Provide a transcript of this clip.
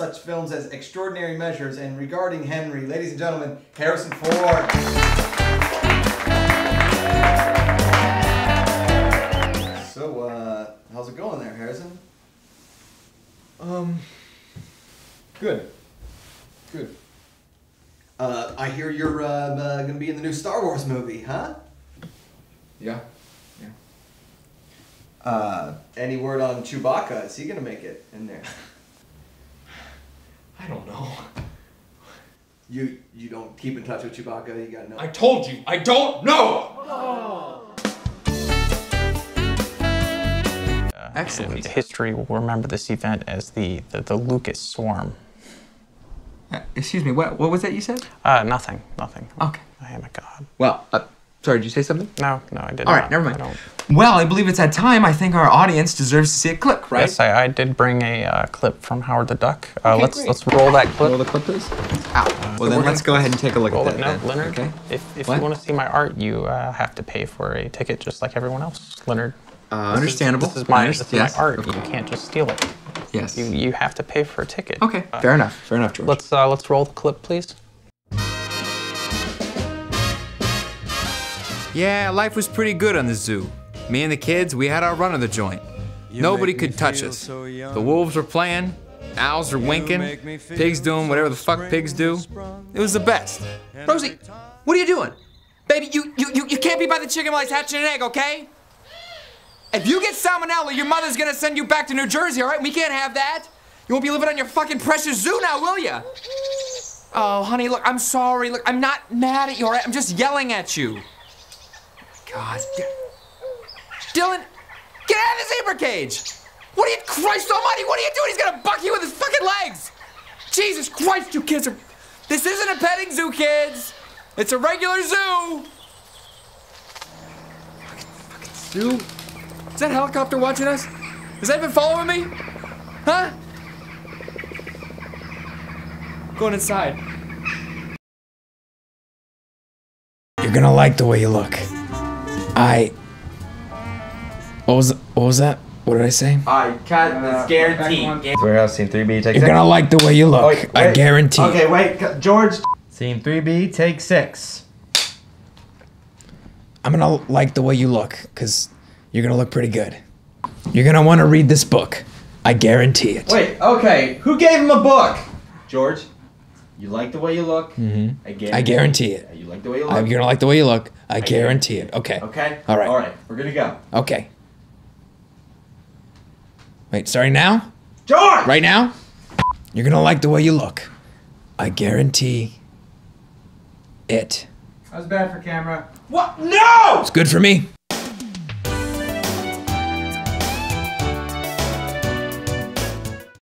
such films as Extraordinary Measures and Regarding Henry. Ladies and gentlemen, Harrison Ford. So, uh, how's it going there, Harrison? Um, good. Good. Uh, I hear you're uh, uh, gonna be in the new Star Wars movie, huh? Yeah. Yeah. Uh, any word on Chewbacca? Is he gonna make it in there? I don't know. You you don't keep in touch with Chewbacca. You got no. I told you, I don't know! Excellent. History will remember this event as the, the, the Lucas Swarm. Uh, excuse me, what, what was that you said? Uh, nothing, nothing. Okay. I am a god. Well, uh, sorry, did you say something? No, no, I did All not. right, never mind. don't. Well, I believe it's that time. I think our audience deserves to see a clip, right? Yes, I, I did bring a uh, clip from Howard the Duck. Uh, Okay, let's great. let's roll that clip. Roll the clip, please. Ow. Well, then let's go ahead and take a look Roll at it. that. No, then. Leonard. Okay. If, if What? you want to see my art, you uh, have to pay for a ticket, just like everyone else. Leonard. Uh, this is- understandable. This is my, this is yes, my art. of You can't just steal it. Yes. You you have to pay for a ticket. Okay, Uh, fair enough. Fair enough, George. Let's uh, let's roll the clip, please. Yeah, life was pretty good on the zoo. Me and the kids, we had our run of the joint. Nobody could touch us. The wolves were playing, owls were winking, pigs doing whatever the fuck pigs do. It was the best. Rosie, what are you doing? Baby, you, you, you, you can't be by the chicken while he's hatching an egg, okay? If you get salmonella, your mother's gonna send you back to New Jersey, all right? We can't have that. You won't be living on your fucking precious zoo now, will ya? Oh, honey, look, I'm sorry. Look, I'm not mad at you, all right? I'm just yelling at you. God. D- Dylan, get out of the zebra cage! What are you, Christ almighty, what are you doing? He's gonna buck you with his fucking legs! Jesus Christ, you kids are. This isn't a petting zoo, kids! It's a regular zoo! Fucking, fucking zoo? Is that helicopter watching us? Has that been following me? Huh? Going inside. You're gonna like the way you look. I. What was what was that? What did I say? I can't. It's guaranteed. Warehouse scene 3B, take You're gonna like the way you look. wait, I wait. guarantee. Okay, wait, George. Scene 3B, take six. I'm gonna like the way you look, cause you're gonna look pretty good. You're gonna want to read this book. I guarantee it. Wait, okay. Who gave him a book? George, you like the way you look. Mm-hmm. I guarantee. I guarantee it. You like the way you look. I'm gonna like the way you look. I guarantee it. Okay. Okay. All right. All right. We're gonna go. Okay. Wait, starting now? George. Right now? You're gonna like the way you look. I guarantee it. That was bad for camera. What? No! It's good for me.